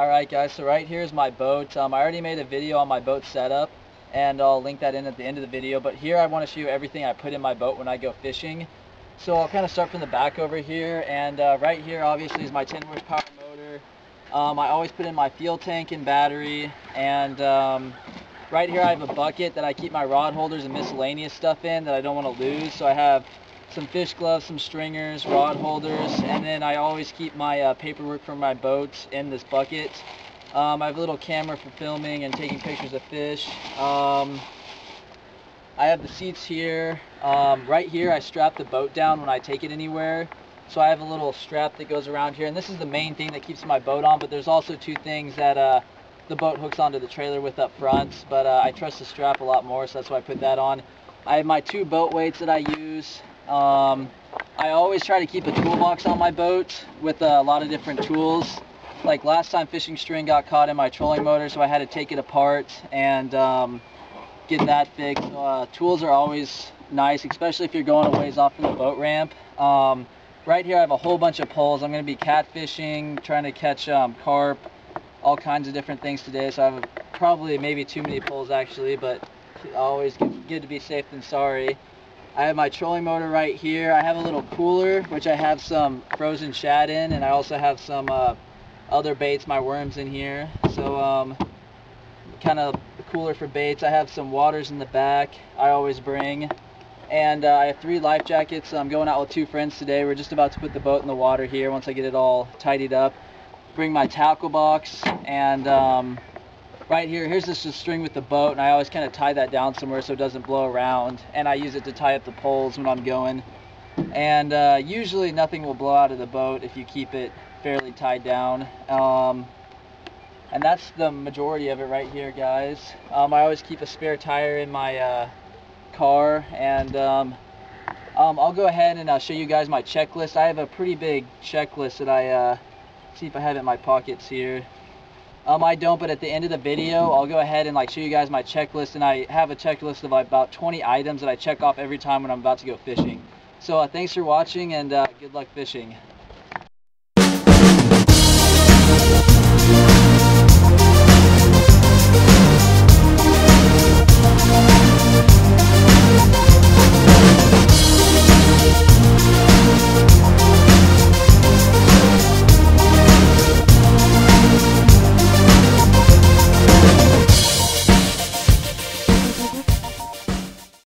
guys, so right here is my boat. Um, I already made a video on my boat setup and I'll link that in at the end of the video. But here I want to show you everything I put in my boat when I go fishing. So I'll kind of start from the back over here and uh, right here obviously is my 10 horsepower motor. Um, I always put in my fuel tank and battery and um, right here I have a bucket that I keep my rod holders and miscellaneous stuff in that I don't want to lose. So I have some fish gloves, some stringers, rod holders, and then I always keep my uh, paperwork for my boats in this bucket. Um, I have a little camera for filming and taking pictures of fish. Um, I have the seats here. Um, right here I strap the boat down when I take it anywhere. So I have a little strap that goes around here, and this is the main thing that keeps my boat on, but there's also two things that uh, the boat hooks onto the trailer with up front, but uh, I trust the strap a lot more, so that's why I put that on. I have my two boat weights that I use. Um, I always try to keep a toolbox on my boat with a lot of different tools. Like last time fishing string got caught in my trolling motor so I had to take it apart and um, get that fixed. Uh, tools are always nice, especially if you're going a ways off from the boat ramp. Um, right here I have a whole bunch of poles. I'm going to be catfishing, trying to catch um, carp, all kinds of different things today. So I have probably maybe too many poles actually, but always good, good to be safe than sorry. I have my trolling motor right here. I have a little cooler, which I have some frozen shad in, and I also have some uh, other baits, my worms in here. So, um, kind of cooler for baits. I have some waters in the back I always bring. And uh, I have three life jackets. I'm going out with two friends today. We're just about to put the boat in the water here once I get it all tidied up. Bring my tackle box and um, right here, here's this string with the boat, and I always kind of tie that down somewhere so it doesn't blow around, and I use it to tie up the poles when I'm going. And uh, usually nothing will blow out of the boat if you keep it fairly tied down. Um, and that's the majority of it right here, guys. Um, I always keep a spare tire in my uh, car, and um, um I'll go ahead and I'll show you guys my checklist. I have a pretty big checklist that I, uh, see if I have it in my pockets here. Um, I don't, but at the end of the video, I'll go ahead and like show you guys my checklist, and I have a checklist of about 20 items that I check off every time when I'm about to go fishing. So uh, thanks for watching, and uh, good luck fishing.